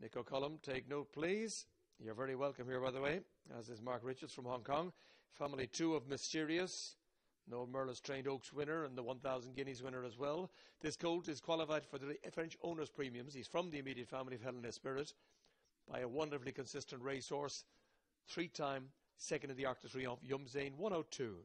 Nick O'Cullum, take note, please. You're very welcome here, by the way, as is Mark Richards from Hong Kong. Family two of Mysterious. Noel Murless trained Oaks winner and the 1,000 guineas winner as well. This colt is qualified for the French owners' premiums. He's from the immediate family of Helen Spirit by a wonderfully consistent racehorse. Three time second in the Arc de Triomphe, Youmzain 102.